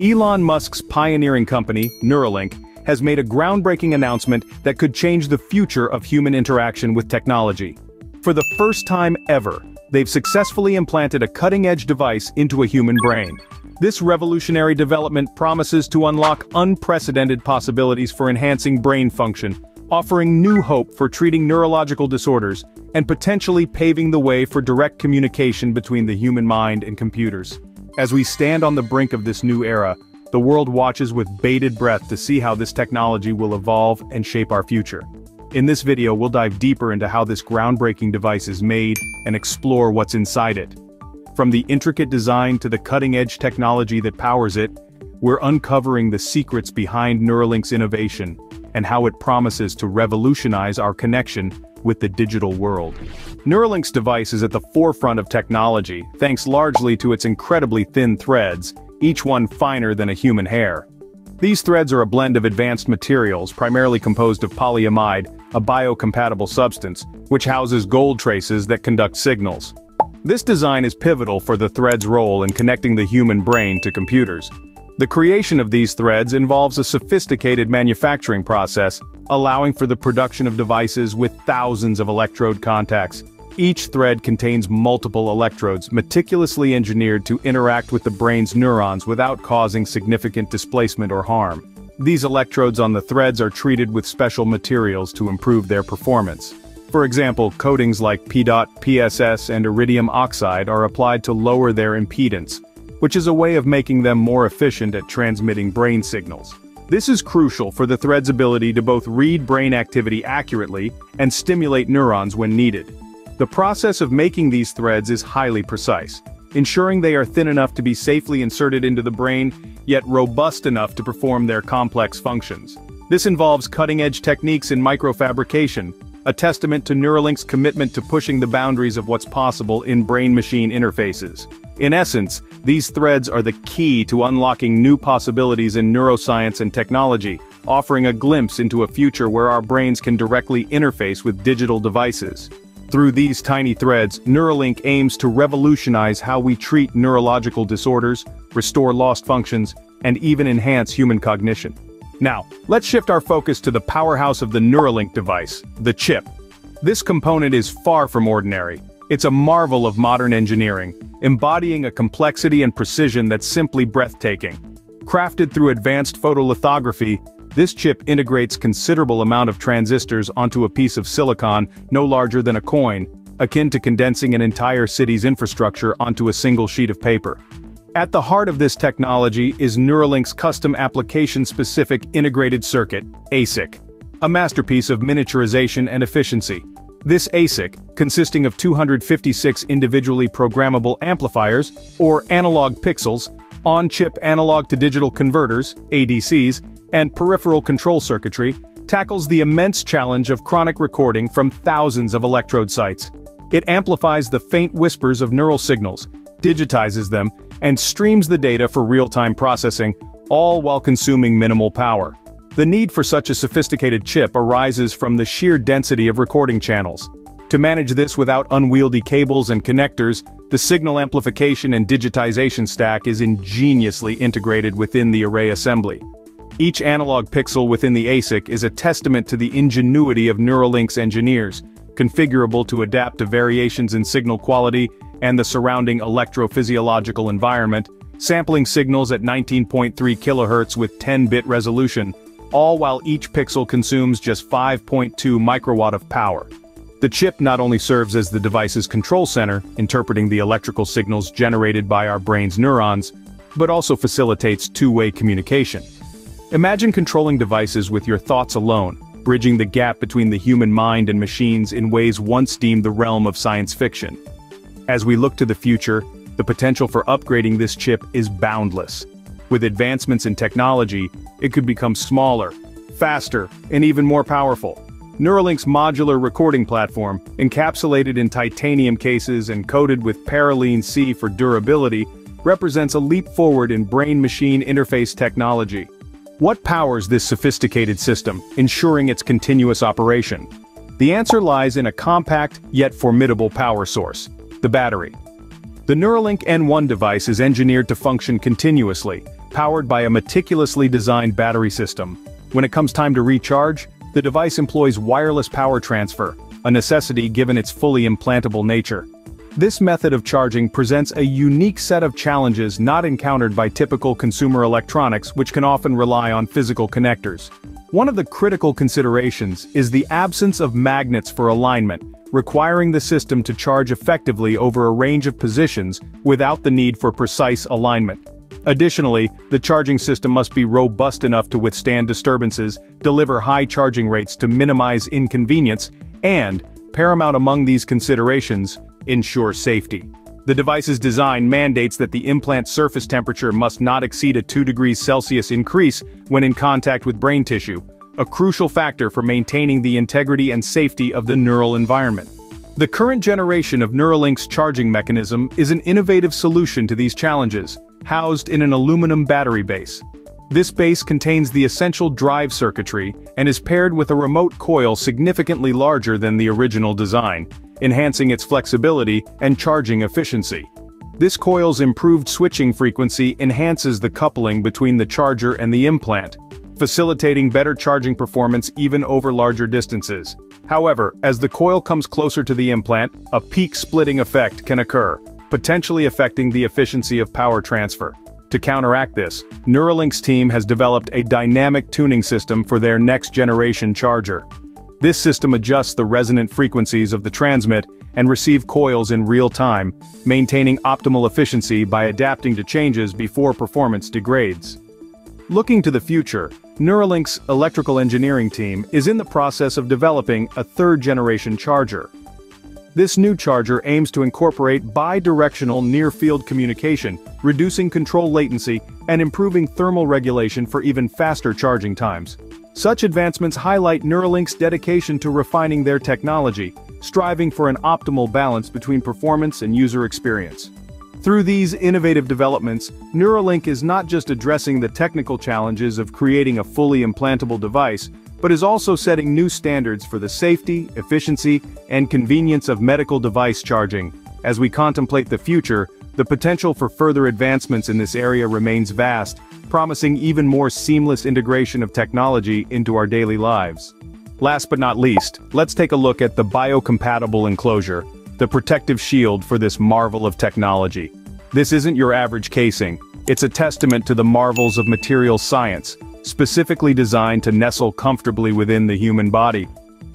Elon Musk's pioneering company, Neuralink, has made a groundbreaking announcement that could change the future of human interaction with technology. For the first time ever, they've successfully implanted a cutting-edge device into a human brain. This revolutionary development promises to unlock unprecedented possibilities for enhancing brain function, offering new hope for treating neurological disorders, and potentially paving the way for direct communication between the human mind and computers. As we stand on the brink of this new era, the world watches with bated breath to see how this technology will evolve and shape our future. In this video we'll dive deeper into how this groundbreaking device is made and explore what's inside it. From the intricate design to the cutting-edge technology that powers it, we're uncovering the secrets behind Neuralink's innovation and how it promises to revolutionize our connection with the digital world. Neuralink's device is at the forefront of technology, thanks largely to its incredibly thin threads each one finer than a human hair. These threads are a blend of advanced materials primarily composed of polyimide, a biocompatible substance, which houses gold traces that conduct signals. This design is pivotal for the thread's role in connecting the human brain to computers. The creation of these threads involves a sophisticated manufacturing process, allowing for the production of devices with thousands of electrode contacts, each thread contains multiple electrodes meticulously engineered to interact with the brain's neurons without causing significant displacement or harm. These electrodes on the threads are treated with special materials to improve their performance. For example, coatings like PEDOT, PSS and iridium oxide are applied to lower their impedance, which is a way of making them more efficient at transmitting brain signals. This is crucial for the thread's ability to both read brain activity accurately and stimulate neurons when needed. The process of making these threads is highly precise, ensuring they are thin enough to be safely inserted into the brain, yet robust enough to perform their complex functions. This involves cutting-edge techniques in microfabrication, a testament to Neuralink's commitment to pushing the boundaries of what's possible in brain-machine interfaces. In essence, these threads are the key to unlocking new possibilities in neuroscience and technology, offering a glimpse into a future where our brains can directly interface with digital devices. Through these tiny threads, Neuralink aims to revolutionize how we treat neurological disorders, restore lost functions, and even enhance human cognition. Now, let's shift our focus to the powerhouse of the Neuralink device, the chip. This component is far from ordinary. It's a marvel of modern engineering, embodying a complexity and precision that's simply breathtaking. Crafted through advanced photolithography, this chip integrates considerable amount of transistors onto a piece of silicon no larger than a coin, akin to condensing an entire city's infrastructure onto a single sheet of paper. At the heart of this technology is Neuralink's custom application-specific integrated circuit, ASIC, a masterpiece of miniaturization and efficiency. This ASIC, consisting of 256 individually programmable amplifiers, or analog pixels, on-chip analog-to-digital converters, ADCs, and peripheral control circuitry, tackles the immense challenge of chronic recording from thousands of electrode sites. It amplifies the faint whispers of neural signals, digitizes them, and streams the data for real-time processing, all while consuming minimal power. The need for such a sophisticated chip arises from the sheer density of recording channels. To manage this without unwieldy cables and connectors, the signal amplification and digitization stack is ingeniously integrated within the array assembly. Each analog pixel within the ASIC is a testament to the ingenuity of Neuralink's engineers, configurable to adapt to variations in signal quality and the surrounding electrophysiological environment, sampling signals at 19.3 kHz with 10-bit resolution, all while each pixel consumes just 5.2 microwatt of power. The chip not only serves as the device's control center, interpreting the electrical signals generated by our brain's neurons, but also facilitates two-way communication. Imagine controlling devices with your thoughts alone, bridging the gap between the human mind and machines in ways once deemed the realm of science fiction. As we look to the future, the potential for upgrading this chip is boundless. With advancements in technology, it could become smaller, faster, and even more powerful. Neuralink's modular recording platform, encapsulated in titanium cases and coated with Parylene C for durability, represents a leap forward in brain-machine interface technology. What powers this sophisticated system, ensuring its continuous operation? The answer lies in a compact, yet formidable power source, the battery. The Neuralink N1 device is engineered to function continuously, powered by a meticulously designed battery system. When it comes time to recharge, the device employs wireless power transfer, a necessity given its fully implantable nature. This method of charging presents a unique set of challenges not encountered by typical consumer electronics which can often rely on physical connectors. One of the critical considerations is the absence of magnets for alignment, requiring the system to charge effectively over a range of positions without the need for precise alignment. Additionally, the charging system must be robust enough to withstand disturbances, deliver high charging rates to minimize inconvenience, and, paramount among these considerations, ensure safety. The device's design mandates that the implant surface temperature must not exceed a 2 degrees Celsius increase when in contact with brain tissue, a crucial factor for maintaining the integrity and safety of the neural environment. The current generation of Neuralink's charging mechanism is an innovative solution to these challenges, housed in an aluminum battery base. This base contains the essential drive circuitry and is paired with a remote coil significantly larger than the original design, enhancing its flexibility and charging efficiency. This coil's improved switching frequency enhances the coupling between the charger and the implant, facilitating better charging performance even over larger distances. However, as the coil comes closer to the implant, a peak splitting effect can occur, potentially affecting the efficiency of power transfer. To counteract this, Neuralink's team has developed a dynamic tuning system for their next-generation charger. This system adjusts the resonant frequencies of the transmit and receive coils in real time, maintaining optimal efficiency by adapting to changes before performance degrades. Looking to the future, Neuralink's electrical engineering team is in the process of developing a third-generation charger. This new charger aims to incorporate bi-directional near-field communication, reducing control latency and improving thermal regulation for even faster charging times. Such advancements highlight Neuralink's dedication to refining their technology, striving for an optimal balance between performance and user experience. Through these innovative developments, Neuralink is not just addressing the technical challenges of creating a fully implantable device, but is also setting new standards for the safety, efficiency, and convenience of medical device charging. As we contemplate the future, the potential for further advancements in this area remains vast, promising even more seamless integration of technology into our daily lives. Last but not least, let's take a look at the biocompatible enclosure, the protective shield for this marvel of technology. This isn't your average casing, it's a testament to the marvels of material science, specifically designed to nestle comfortably within the human body.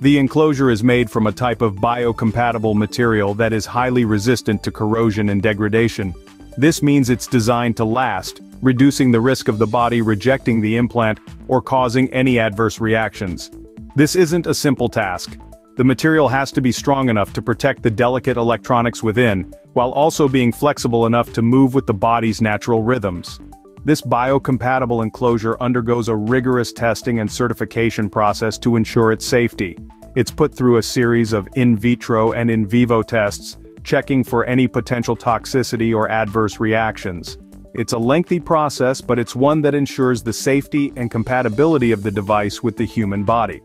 The enclosure is made from a type of biocompatible material that is highly resistant to corrosion and degradation. This means it's designed to last, reducing the risk of the body rejecting the implant or causing any adverse reactions. This isn't a simple task. The material has to be strong enough to protect the delicate electronics within, while also being flexible enough to move with the body's natural rhythms. This biocompatible enclosure undergoes a rigorous testing and certification process to ensure its safety. It's put through a series of in vitro and in vivo tests, checking for any potential toxicity or adverse reactions. It's a lengthy process but it's one that ensures the safety and compatibility of the device with the human body.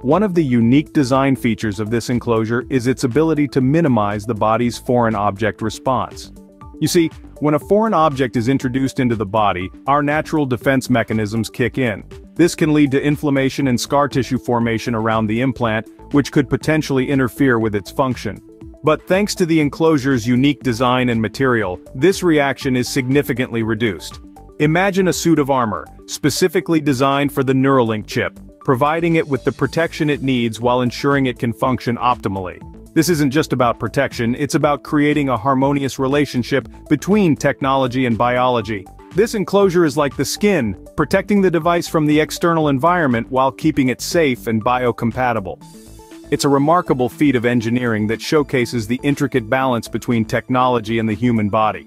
One of the unique design features of this enclosure is its ability to minimize the body's foreign object response. You see, when a foreign object is introduced into the body, our natural defense mechanisms kick in. This can lead to inflammation and scar tissue formation around the implant, which could potentially interfere with its function. But thanks to the enclosure's unique design and material, this reaction is significantly reduced. Imagine a suit of armor, specifically designed for the Neuralink chip, providing it with the protection it needs while ensuring it can function optimally. This isn't just about protection, it's about creating a harmonious relationship between technology and biology. This enclosure is like the skin, protecting the device from the external environment while keeping it safe and biocompatible. It's a remarkable feat of engineering that showcases the intricate balance between technology and the human body.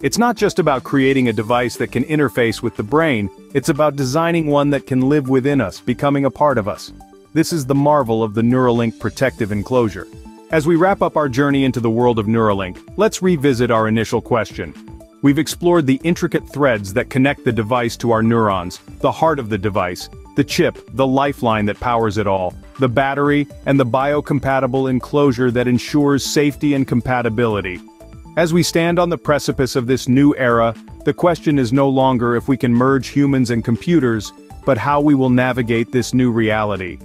It's not just about creating a device that can interface with the brain, it's about designing one that can live within us, becoming a part of us. This is the marvel of the Neuralink protective enclosure. As we wrap up our journey into the world of Neuralink, let's revisit our initial question. We've explored the intricate threads that connect the device to our neurons, the heart of the device, the chip, the lifeline that powers it all, the battery, and the biocompatible enclosure that ensures safety and compatibility. As we stand on the precipice of this new era, The question is no longer if we can merge humans and computers, but how we will navigate this new reality.